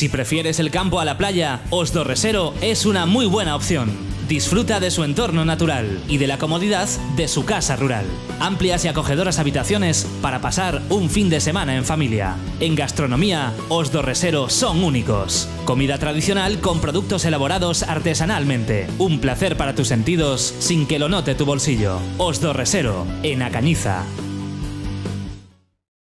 Si prefieres el campo a la playa, Osdorresero es una muy buena opción. Disfruta de su entorno natural y de la comodidad de su casa rural. Amplias y acogedoras habitaciones para pasar un fin de semana en familia. En gastronomía, Osdorresero son únicos. Comida tradicional con productos elaborados artesanalmente. Un placer para tus sentidos sin que lo note tu bolsillo. Osdorresero, en Acañiza.